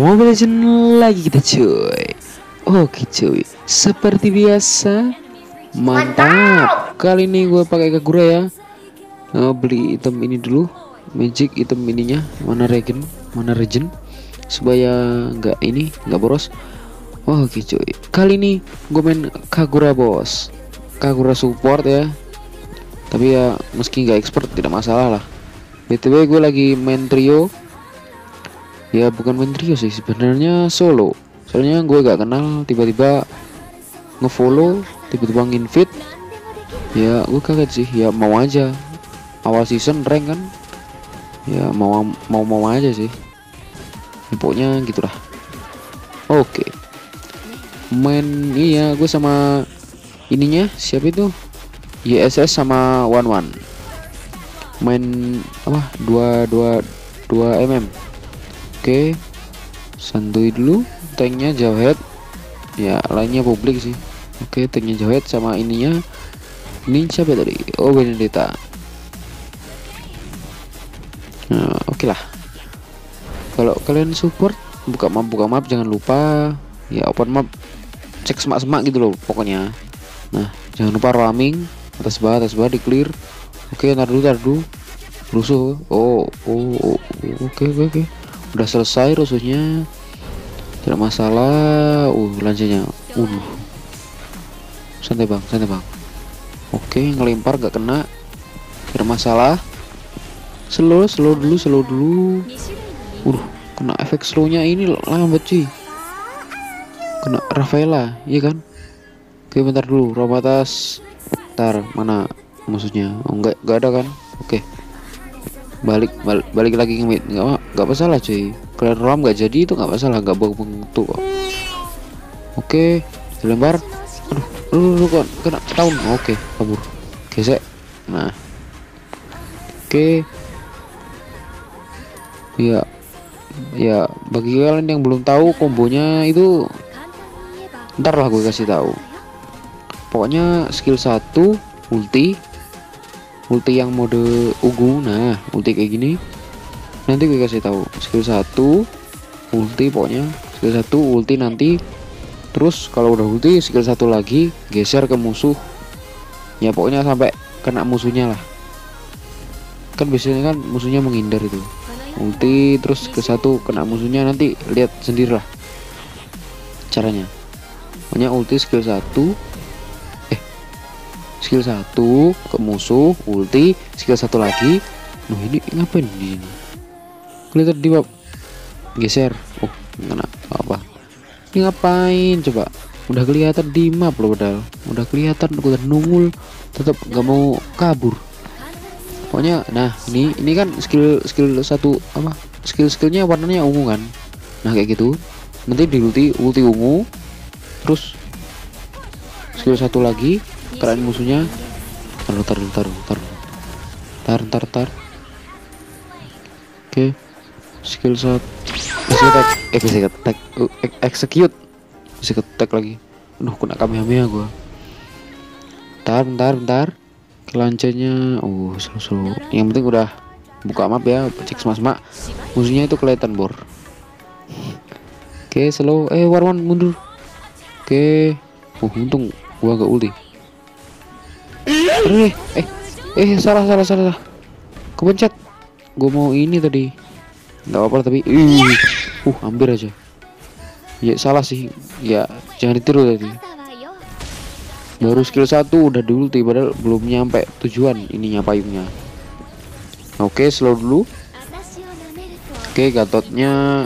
Mobile Legend lagi kita cuy. Oke cuy Seperti biasa Mantap. Kali ini gue pakai Kagura ya. Nah, Beli item ini dulu. Magic item ininya Mana regen Mana regen. Supaya nggak ini nggak boros. Oke cuy Kali ini gue main Kagura bos. Kagura support ya. Tapi ya meski nggak expert tidak masalah lah. BTW gue lagi main trio ya bukan main trio sih. Sebenarnya solo. Soalnya gue gak kenal tiba-tiba ngefollow tiba-tiba nginvite. Ya gue kaget sih. Ya mau aja. Awal season rank kan. Ya mau mau mau aja sih. Ya, pokoknya gitulah. Oke. Main iya gue sama ininya siapa itu? YSS sama One One. Main apa? Dua dua dua mm Oke Santuy dulu Tanknya Jawhead. Ya lainnya publik sih. Oke tanknya Jawhead sama ininya Ini siapa tadi Oh Benedetta Nah oke lah. Kalau kalian support Buka map buka map jangan lupa Ya open map Cek semak-semak gitu loh pokoknya. Nah jangan lupa roaming Atas bawah atas bawah di clear Oke ntar dulu ntar dulu. Rusuh. Oh oh, oh. Oke oke oke udah selesai rusuhnya. Tidak masalah. Uh lanjutnya. Uh. Santai bang. Santai bang. Oke ngelempar gak kena. Tidak masalah. Slow slow dulu slow dulu. Uh kena efek slownya ini lambat sih kena Rafaela iya kan? Oke bentar dulu. Rob ntar mana musuhnya? Oh enggak enggak ada kan? Oke. Balik balik, balik lagi ke mid nggak nggak masalah cuy. Kalian rom nggak jadi itu nggak masalah. Nggak bau bentuk kok. Oke dilempar aduh lu, lu kok kena tahun oke kabur. Gesek. Nah. Oke. Ya ya bagi kalian yang belum tahu kombonya itu ntar lah gue kasih tahu. Pokoknya skill 1 ulti. Ulti yang mode ugu. Nah ulti kayak gini nanti gue kasih tahu. Skill 1 ulti pokoknya. Skill 1 ulti nanti. Terus kalau udah ulti skill satu lagi geser ke musuh. Ya pokoknya sampai kena musuhnya lah. Kan biasanya kan musuhnya menghindar itu. Ulti terus ke satu kena musuhnya. Nanti lihat sendirilah caranya. Pokoknya ulti skill 1 skill satu ke musuh ulti skill satu lagi. Nuh ini ngapain di sini kelihatan di bab geser. Oh kena apa? Ini ngapain? Coba. Udah kelihatan di map loh padahal. Udah kelihatan udah nungul tetap nggak mau kabur. Pokoknya nah ini ini kan skill skill satu apa? Skill skillnya warnanya ungu kan? Nah kayak gitu. Nanti di ulti ulti ungu. Terus skill satu lagi. Keren musuhnya. Taruh taruh taruh taruh tar tar tar. Oke skill shot. Bisa attack eh bisa attack uh, execute. Bisa attack lagi. Aduh kena kamehameha gua. Bentar bentar bentar. Kelancenya oh slow slow yang penting udah buka map ya cek semak semak musuhnya itu kelihatan bor. Oke slow. Eh warwan mundur. Oke. Uh untung gua gak ulti. Eh, eh, salah, salah, salah, kepencet. Gue mau ini tadi, nggak apa-apa tapi, uh, uh, hampir aja. Ya salah sih, ya jangan ditiru tadi. Baru skill satu udah dulu padahal belum nyampe tujuan ininya payungnya. Oke, slow dulu. Oke, gatotnya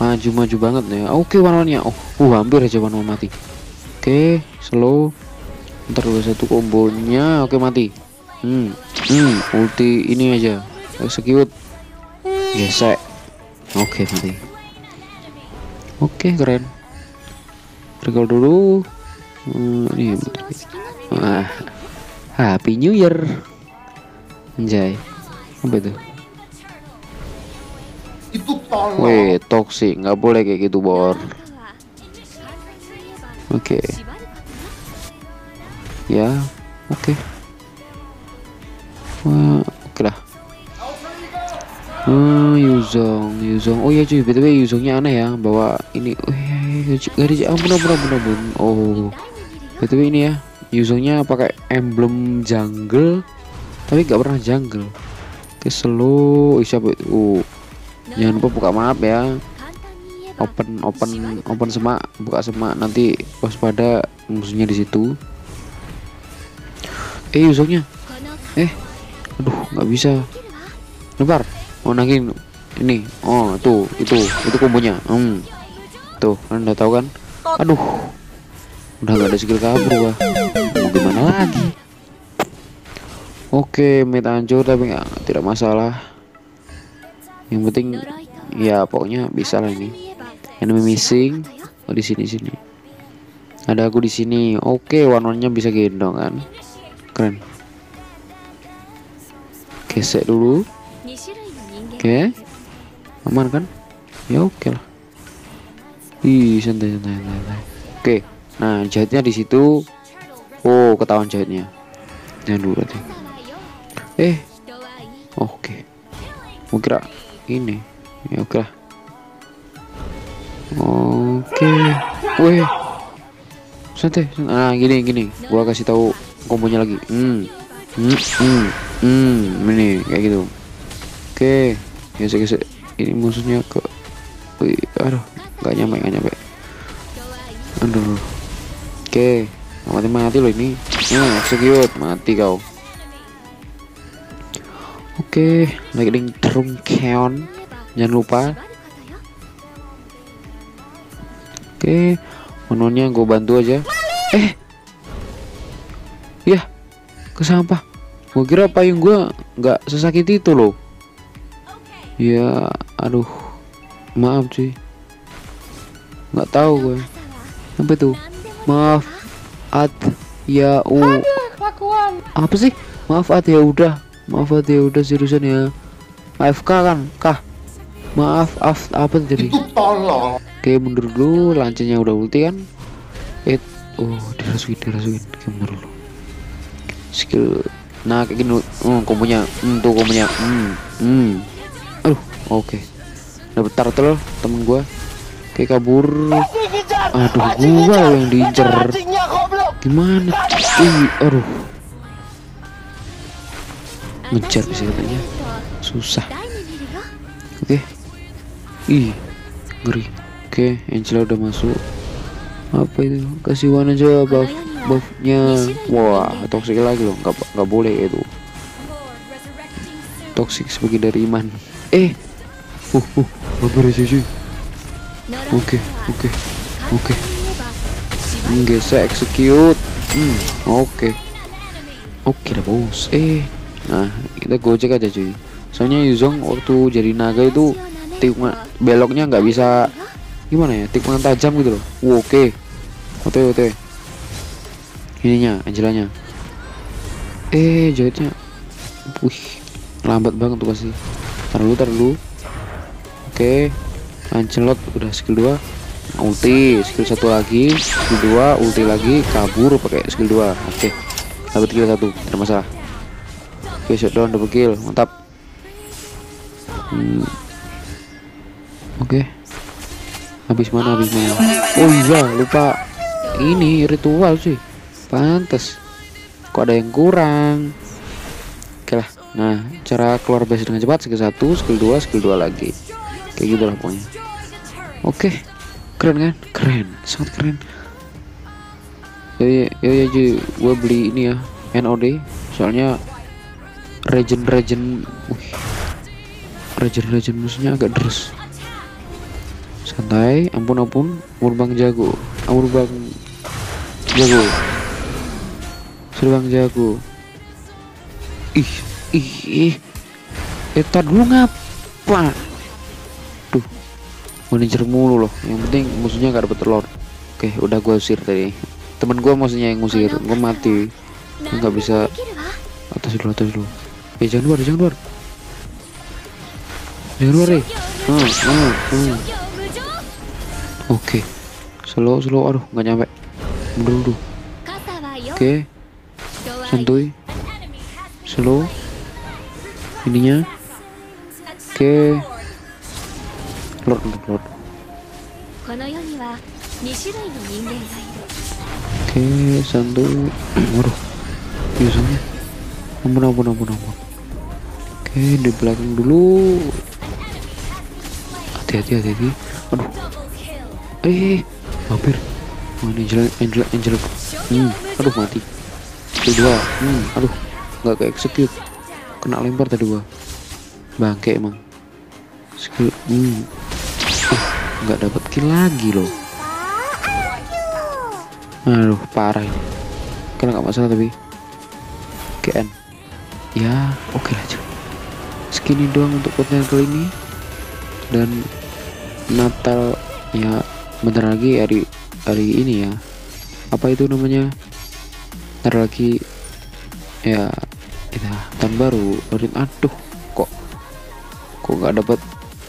maju-maju banget ya. Oke, warnanya. Oh, uh, hampir aja warna mati. Oke, slow ntar dulu satu kombonya oke mati hmm hmm ulti ini aja execute gesek oke mati oke keren. Recall dulu. Hmm, ini ah happy new year. Anjay. Apa itu? Itu tolong. Weh, toxic, nggak boleh kayak gitu, Bor. Oke. Ya, oke. Wah, oke lah. Hmm, Yuzong, Yuzong. Oh iya cuy, btw Yuzongnya aneh ya, bawa ini. Oh iya, gak di ampun ampun ampun ampun. Oh, btw ini ya, Yuzongnya pakai emblem jungle, tapi gak pernah jungle. Oke, slow. Siapa itu? Oh, jangan lupa buka map ya. Open, open, open semak, buka semak. Nanti waspada musuhnya di situ. Eh, Yuzongnya. Eh, aduh, nggak bisa. Lebar oh nangin ini. Oh tuh itu itu kombonya hmm. Tuh kan udah tahu kan? Aduh. Udah nggak ada skill kabur gua. Mau gimana lagi? Oke mid hancur tapi nggak tidak masalah. Yang penting ya pokoknya bisa lah ini. Enemy missing. Oh di sini sini. Ada aku di sini. Oke warnanya bisa gendong kan? Keren. Gesek dulu Oke. Aman kan? Ya oke okay lah. Ih, santai santai santai. Oke. Nah, jahitnya di situ. Oh, ketahuan jahitnya. Jangan dulu berarti. Eh. Oke. Okay. Kira ini. Ya oke lah. Oke. Weh. Santai. Nah, gini gini. Gua kasih tahu kombonya lagi. Hmm. Hmm. Hmm. Hmm. Ini kayak gitu. Oke gesek gesek ini musuhnya ke Wih, aduh nggak nyampe nggak nyampe. Aduh. Oke mati mati loh ini. Nah execute mati kau. Oke lightning keon. Jangan lupa. Oke mononya gue bantu aja. Eh! Ya kesampah gue kira payung gue nggak sesakit itu loh ya aduh. Maaf cuy nggak tahu gue. Apa tuh maaf at ya u. Apa sih? Maaf at ya udah. Maaf at ya udah seriusan ya. AFK kan? Kah? Maaf af apa tadi? Oke mundur dulu. Lancenya udah ulti kan? Eh oh dirasuin dirasuin. Oke mundur dulu. Skill. Nah kayak gini. Oh kombonya. Hmm, tuh kombonya. Hmm hmm oke. Okay. dapet turtle temen gua. Kayak kabur. Aduh gua yang diincer. Gimana? Ih aduh. Ngejar bisa katanya. Susah. Oke. Okay. ih ngeri. Oke okay, Angela udah masuk. Apa itu? Kasih warna aja buff buffnya. Wah toxic lagi loh. Nggak nggak boleh itu. Toxic sebagai dari iman. Eh uh uh bagus sih cuy oke oke oke. Enggak saya execute hmm oke. Okay. oke okay, dah bos. Eh nah kita gojek aja cuy. Soalnya Yuzong waktu jadi naga itu tikungan beloknya nggak bisa gimana ya tikungan tajam gitu loh. Oke. Okay. oke oke. Ininya Angelanya eh jahitnya wih lambat banget tuh pasti. Taruh dulu taruh dulu oke. Lancelot udah skill 2 ulti skill satu lagi skill 2 ulti lagi kabur pakai skill 2 oke. Dapat kill satu tidak masalah. Oke shutdown double kill mantap. Hmm. oke. Habis mana habis mana? Oh iya lupa. Ini ritual sih pantas kok ada yang kurang? Oke lah. Nah, cara keluar base dengan cepat skill 1, skill 2, skill 2 lagi. Kayak gitu lah pokoknya. Oke. Keren kan? Keren, sangat keren. Ya ya, ya gue beli ini ya, NOD. Soalnya regen regen regen regen musuhnya agak deres. Santai, ampun ampun, bang jago. Ampun bang jago. Serbang jago. Ih, ih eta dulu ngapa manajer mulu loh. Yang penting musuhnya gak dapet telur. Oke udah gue usir tadi. Temen gue maksudnya yang ngusir. Gue mati. nggak bisa atas dulu atas dulu. Eh jangan luar jangan luar jangan luar eh. Hmm, hmm, hmm. oke. Slow slow. Aduh nggak nyampe. Mundur dulu. Oke. Santuy. Slow. ininya. Oke. Lord, Lord, Lord. この世には2種類の人間がいる Oke, satu. Waduh. Biasanya. Ampun, ampun, ampun, ampun. Oke, di belakang dulu. Hati-hati, hati-hati. Aduh. Eh, hampir. Oh, ini Angel, Angel, Angel. Hmm, aduh mati. Itu dua. Hmm, aduh. Nggak ke execute. Kena lempar tadi gua. Bangke emang. Skill. Hmm. Nggak dapat kill lagi loh. Aduh, parah ini. Kena nggak masalah tapi. KN. Ya, oke lah cuy. Segini doang untuk konten kali ini. Dan Natal ya bentar lagi hari hari ini ya. Apa itu namanya? Bentar lagi ya kita tahun. Baru aduh kok kok nggak dapat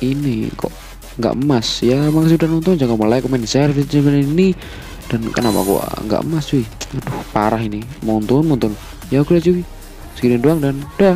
ini kok nggak emas. Ya makasih sudah nonton jangan lupa like comment share channel ini. Dan kenapa gua nggak emas cuy? Parah ini. Monton monton ya oke cuy. Segini doang dan dah